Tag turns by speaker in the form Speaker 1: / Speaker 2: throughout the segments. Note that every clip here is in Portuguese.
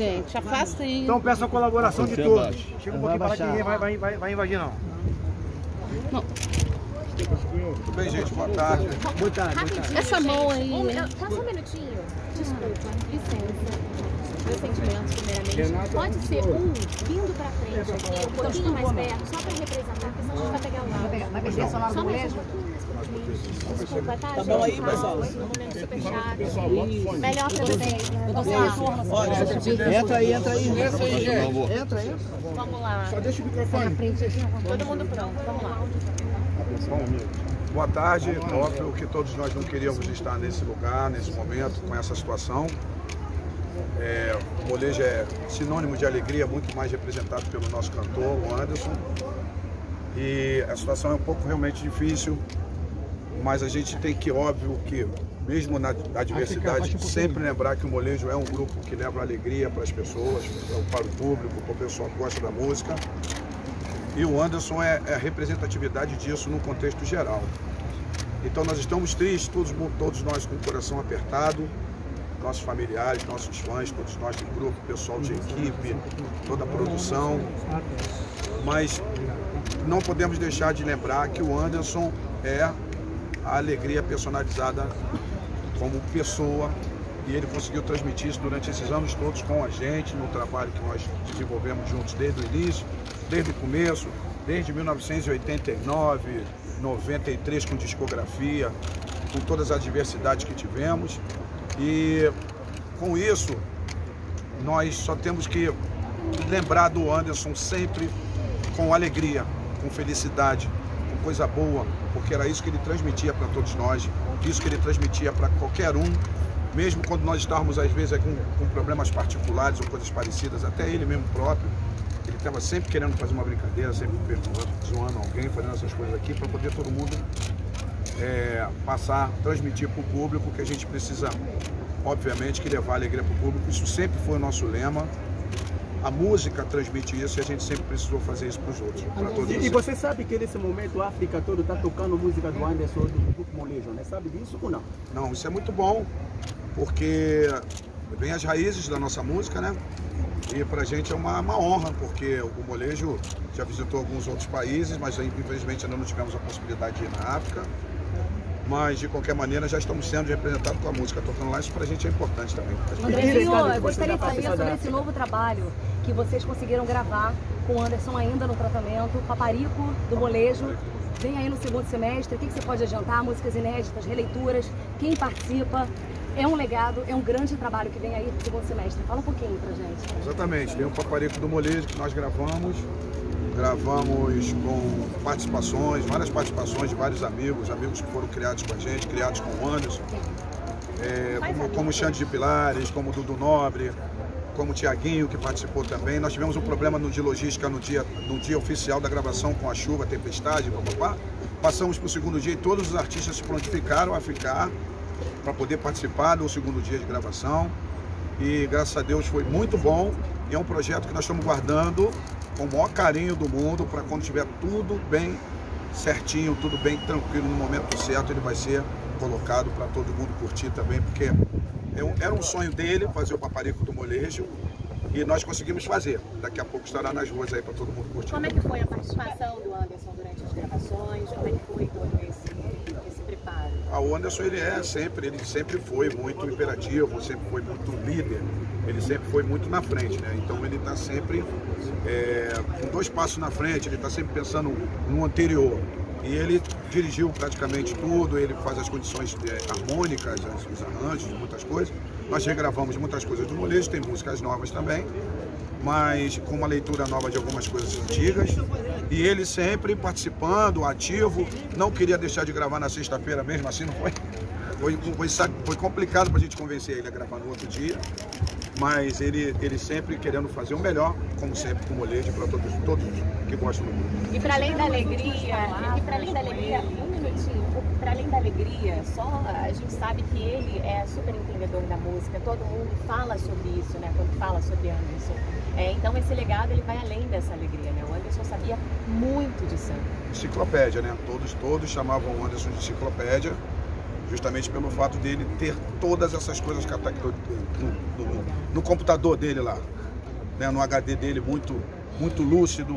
Speaker 1: Gente, afasta aí.
Speaker 2: Então peço a colaboração de todos.
Speaker 3: abaixa.
Speaker 2: Chega um pouquinho para lá que ninguém vai, vai, vai, vai invadir não.
Speaker 4: Tudo bem, gente? Boa tarde.
Speaker 2: Boa tarde, boa tarde.
Speaker 1: Essa mão aí,
Speaker 5: Um, só um minutinho. Desculpa, licença. Meus sentimentos, primeiramente. Pode ser um vindo pra frente aqui, um pouquinho mais perto, só pra representar, porque senão a gente vai pegar o lado.
Speaker 6: Vai mexer
Speaker 5: um
Speaker 6: mesmo?
Speaker 5: pouquinho mais pra frente. Desculpa, tá,
Speaker 3: Tá bom aí,
Speaker 5: Calma,
Speaker 3: pessoal?
Speaker 5: Um momento super chato.
Speaker 3: O.
Speaker 5: Melhor pra vocês. Vamos lá.
Speaker 6: Entra aí, entra aí.
Speaker 3: Essa aí, gente.
Speaker 6: Entra aí.
Speaker 5: Vamos lá.
Speaker 3: Só deixa o microfone.
Speaker 5: Todo mundo pronto, vamos lá.
Speaker 4: Boa tarde. Óbvio que todos nós não queríamos estar nesse lugar, nesse momento, com essa situação. É, o molejo é sinônimo de alegria, muito mais representado pelo nosso cantor, o Anderson. E a situação é um pouco realmente difícil, mas a gente tem que, óbvio, que mesmo na adversidade, sempre lembrar que o molejo é um grupo que leva alegria para as pessoas, para o público, para o pessoal que gosta da música. E o Anderson é, é a representatividade disso no contexto geral. Então nós estamos tristes, todos, todos nós com o coração apertado, nossos familiares, nossos fãs, todos nós do grupo, pessoal de equipe, toda a produção. Mas não podemos deixar de lembrar que o Anderson é a alegria personalizada como pessoa e ele conseguiu transmitir isso durante esses anos todos com a gente, no trabalho que nós desenvolvemos juntos desde o início, desde o começo, desde 1989, 93 com discografia, com todas as adversidades que tivemos. E com isso, nós só temos que lembrar do Anderson sempre com alegria, com felicidade, com coisa boa, porque era isso que ele transmitia para todos nós, isso que ele transmitia para qualquer um, mesmo quando nós estávamos às vezes com, com problemas particulares ou coisas parecidas, até ele mesmo próprio, ele estava sempre querendo fazer uma brincadeira, sempre zoando alguém, fazendo essas coisas aqui para poder todo mundo é, passar, transmitir para o público que a gente precisa, obviamente, que levar alegria para o público. Isso sempre foi o nosso lema. A música transmite isso e a gente sempre precisou fazer isso para os outros, para todos
Speaker 2: E, e você sabe que nesse momento a África toda está tocando música do Anderson do Grupo Molejo, né? Sabe disso ou não?
Speaker 4: Não, isso é muito bom, porque vem as raízes da nossa música, né? E pra gente é uma, uma honra, porque o molejo já visitou alguns outros países, mas infelizmente ainda não tivemos a possibilidade de ir na África. Mas de qualquer maneira já estamos sendo representados com a música tocando lá, isso pra gente é importante também.
Speaker 6: Andrezinho, eu gostaria de saber sobre esse novo trabalho que vocês conseguiram gravar com o Anderson ainda no tratamento, Paparico do Molejo. Vem aí no segundo semestre, o que que você pode adiantar? Músicas inéditas, releituras, quem participa? É um legado, é um grande trabalho que vem aí no segundo semestre. Fala um pouquinho pra gente.
Speaker 4: Exatamente, tem o Paparico do Molejo que nós gravamos. Gravamos com participações, várias participações de vários amigos, amigos que foram criados com a gente, criados com o Anderson. É, como, como Xande de Pilares, como Dudu Nobre, como o Tiaguinho, que participou também. Nós tivemos um problema no, de logística no dia, no dia oficial da gravação com a chuva, a tempestade, papapá. Passamos para o segundo dia e todos os artistas se prontificaram a ficar para poder participar do segundo dia de gravação. E graças a Deus foi muito bom. E é um projeto que nós estamos guardando com o maior carinho do mundo para quando tiver tudo bem certinho, tudo bem tranquilo no momento certo, ele vai ser colocado para todo mundo curtir também, porque era um sonho dele fazer o Paparico do Molejo e nós conseguimos fazer. Daqui a pouco estará nas ruas aí para todo mundo curtir.
Speaker 5: Como é que foi a participação do Anderson durante as gravações? Como é que foi todo esse, esse preparo?
Speaker 4: Ah, o Anderson ele é sempre, ele sempre foi muito imperativo, sempre foi muito líder, ele sempre foi muito na frente, né? Então ele está sempre é, com dois passos na frente, ele está sempre pensando no anterior. E ele dirigiu praticamente tudo, ele faz as condições é, harmônicas, as- os arranjos, muitas coisas. Nós regravamos muitas coisas do molejo, tem músicas novas também, mas com uma leitura nova de algumas coisas antigas. E ele sempre participando, ativo, não queria deixar de gravar na sexta-feira mesmo, assim não foi. Foi, foi, foi complicado para a gente convencer ele a gravar no outro dia, mas ele, ele sempre querendo fazer o melhor, como sempre, com o molejo para todos, todos que gostam do grupo.
Speaker 5: E para além da alegria, e para além da alegria, um minutinho, para além da alegria, só a gente sabe que ele é super música, todo mundo fala sobre isso, né? Quando fala sobre Anderson. É, então esse legado ele vai além dessa alegria, né? O Anderson sabia muito de samba.
Speaker 4: Enciclopédia, né? Todos, todos chamavam o Anderson de enciclopédia. justamente pelo fato dele ter todas essas coisas que no, no, no, computador dele lá, né, no HD dele muito, muito lúcido.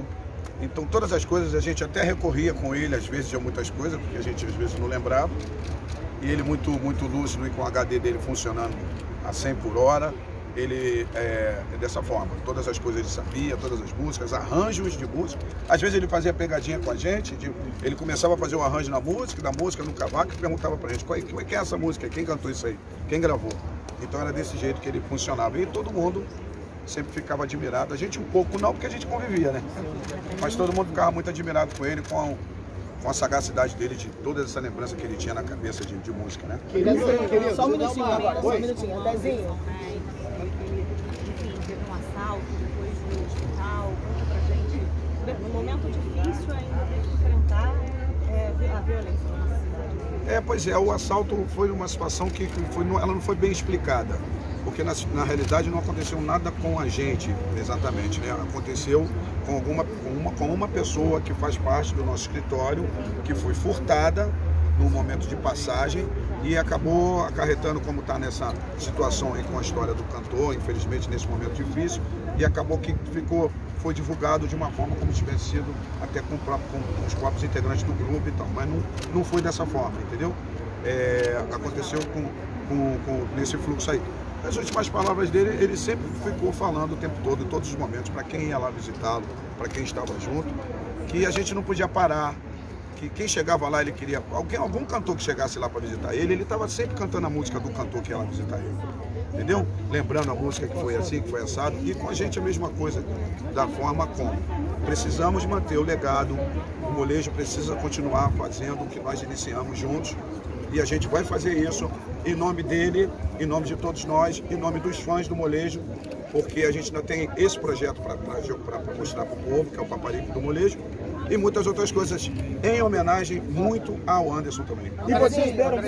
Speaker 4: Então todas as coisas a gente até recorria com ele às vezes de muitas coisas, porque a gente às vezes não lembrava. E ele muito, muito lúcido e com o HD dele funcionando a 100 por hora ele é, é, dessa forma. Todas as coisas ele sabia, todas as músicas, arranjos de música. Às vezes ele fazia pegadinha com a gente, de, ele começava a fazer um arranjo na música, da música no cavaco e perguntava pra gente qual, é que é essa música, quem cantou isso aí, quem gravou. Então era desse jeito que ele funcionava. E todo mundo sempre ficava admirado. A gente um pouco não, porque a gente convivia, né? Mas todo mundo ficava muito admirado com ele, com com a sagacidade dele, de toda essa lembrança que ele tinha na cabeça de, de música, né?
Speaker 1: Só um minutinho agora, só um minutinho. Dezinho.
Speaker 5: no momento difícil ainda tem que enfrentar é, a violência na cidade.
Speaker 4: É, pois é, o assalto foi uma situação que, que foi, ela não foi bem explicada, porque na, na, realidade não aconteceu nada com a gente, exatamente, né? Aconteceu com, alguma, com, uma, com uma pessoa que faz parte do nosso escritório, que foi furtada no momento de passagem e acabou acarretando como está nessa situação aí com a história do cantor, infelizmente nesse momento difícil, e acabou que ficou foi divulgado de uma forma como se tivesse sido até com, próprio, com os próprios integrantes do grupo e tal, mas não, não foi dessa forma, entendeu? É, aconteceu com, com, com, nesse fluxo aí. As últimas palavras dele, ele sempre ficou falando o tempo todo, em todos os momentos, para quem ia lá visitá-lo, para quem estava junto, que a gente não podia parar, que quem chegava lá ele queria. Alguém, algum cantor que chegasse lá para visitar ele, ele estava sempre cantando a música do cantor que ia lá visitar ele entendeu? Lembrando a música que foi assim, que foi assado, e com a gente a mesma coisa, da forma como. Precisamos manter o legado, o molejo precisa continuar fazendo o que nós iniciamos juntos, e a gente vai fazer isso em nome dele, em nome de todos nós, em nome dos fãs do molejo, porque a gente ainda tem esse projeto para mostrar para o povo, que é o Paparico do Molejo, e muitas outras coisas em homenagem muito ao Anderson também.
Speaker 2: E vocês deram